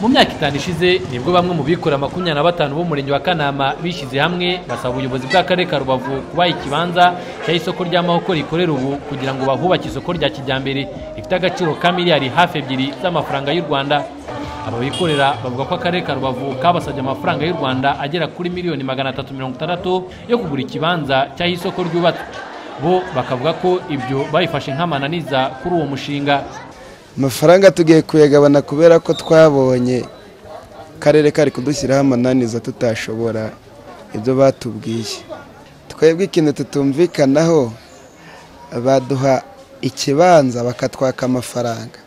mu myaka itanu ishize ni bwo bamwe mu bikorera makumyabiri na batanu b'umurenge wa kanama bishyize hamwe basaba ubuyobozi bw'akarere ka rubavu kubaha ikibanza cy'aho isoko ry'amahoko rikorera ubu kugira ngo bahubake isoko rya kijyambere rifite agaciro ka miliyari hafi ebyiri z'amafaranga y'u rwanda. Aba bikorera bavuga ko akarere ka rubavu kabasabye amafaranga y'u rwanda agera kuri miliyoni magana atatu mirongo itandatu yo kugura ikibanza cy'aho isoko ryubatswe. Bo bakavuga ko ibyo babifashe nk'amananiza kuri uwo mushinga. Amafaranga tugiye kuyagabana kubera ko twabonye akarere kari kudushyiraho amananiza tutashobora ibyo batubwiye. Twebwe ikintu tutumvikanaho baduha ikibanza bakatwaka amafaranga.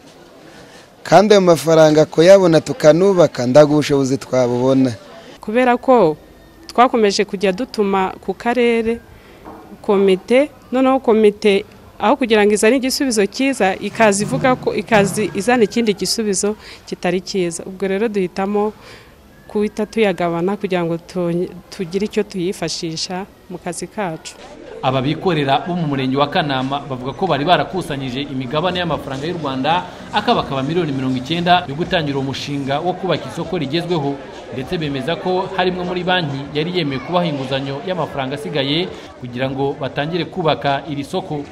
Kandi ayo mafaranga kuyabona tukanubaka ndaga ubushobozi twabubona. Kubera ko twakomeje kujya dutuma ku karere komite noneho komite aho kugira ngo izane igisubizo cyiza ikaza ivuga ko ikazi izana ikindi gisubizo kitari cyiza. Ubwo rero duhitamo kuhita tuyagabana kugira ngo tugire icyo tuyifashisha mu kazi kacu. Aba bikorera bo mu murenge wa kanama bavuga ko bari barakusanyije imigabane y'amafaranga y'u rwanda akabakaba miliyoni mirongo icyenda yo gutangira umushinga wo kubaka isoko rigezweho. Ndetse bemeza ko harimwe muri banki yari yemeye kubaha inguzanyo y'amafaranga asigaye kugira ngo batangire kubaka iri soko.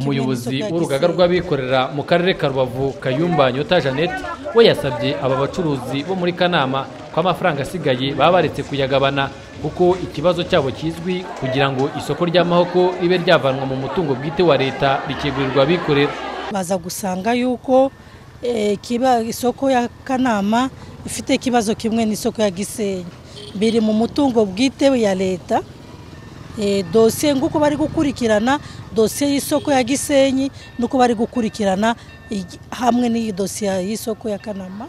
Umuyobozi w'urugaga rw'abikorera mu karere ka rubavu kayumba nyota jeannette we yasabye aba bacuruzi bo muri kanama ko amafaranga asigaye baba baretse kuyagabana kuko ikibazo cyabo kizwi kugira ngo isoko ry'amahoko ribe ryavanwa mu mutungo bwite wa leta rikegurirwa abikorera. Baza gusanga yuko isoko ya kanama ifite ikibazo kimwe n'isoko ya gisenyi. Biri mu mutungo bwite ya leta. Dosiye nk'uko bari gukurikirana dosiye y'isoko ya gisenyi n'uko bari gukurikirana hamwe n'iyi dosiye y'isoko ya kanama.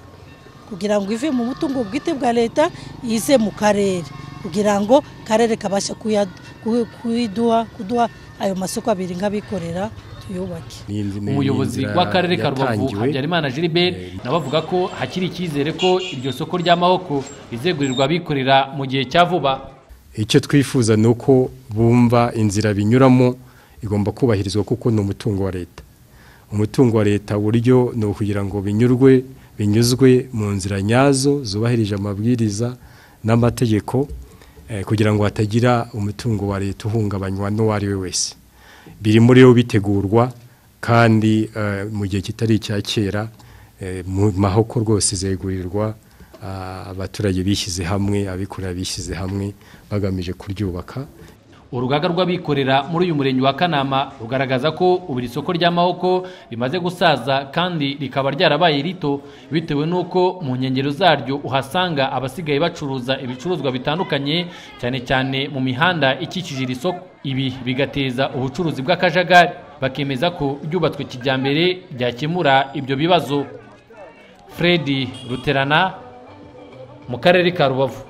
Kugira ngo ive mu mutungo bwite bwa leta ize mu karere. Kugira ngo akarere kabashe kuyiduha kuduha ayo masoko abiri nk'abikorera tuyubake. Umuyobozi w'akarere ka rubavu habyarimana gilbert nawe avuga ko hakiri icyizere ko iryo soko ry'amahoko rizegurirwa abikorera mu gihe cya vuba. Icyo twifuza ni uko bumva inzira binyuramo igomba kubahirizwa kuko ni umutungo wa leta. Umutungo wa leta buryo ni ukugira ngo binyurwe binyuzwe mu nzira nyazo zubahirije amabwiriza n'amategeko kugira ngo hatagira umutungo wa leta uhungabanywa n'uwo ari we wese. Biri muri yo bitegurwa kandi mu gihe kitari icya kera mu mahoko rwose zegurirwa abaturage bishyize hamwe abikorera bishyize hamwe bagamije kuryubaka. Urugaga rw'abikorera muri uyu murenge wa kanama rugaragaza ko ubu iri soko ry'amahoko rimaze gusaza kandi rikaba ryarabaye rito bitewe n'uko mu nkengero zaryo uhasanga abasigaye bacuruza ibicuruzwa bitandukanye cyane cyane mu mihanda ikikije iri soko. Ibi bigateza ubucuruzi bw'akajagari. Bakemeza ko ryubatswe kijyambere ryakemura ibyo bibazo. Fred ruterana mu karere ka rubavu.